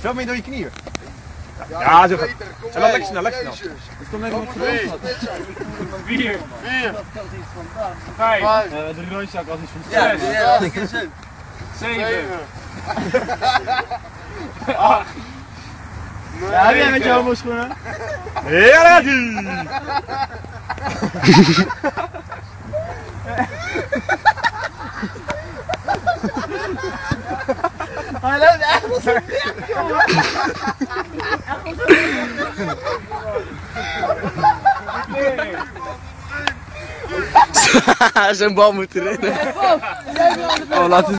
Veel meer door je knieën. Ja, zo gaat Beter, kom En dan lekker snel, lekker snel. Jezus. Kom even Kom mee. Vier, Vier. vijf, Vijf. de drie rondjes had ik al iets van Ja, zes. ja, ik zeven, Zeven. acht, Ja, heb jij met je homo schoenen? Ja. Hij loopt echt als een Zijn bal moet erin. Oh, laat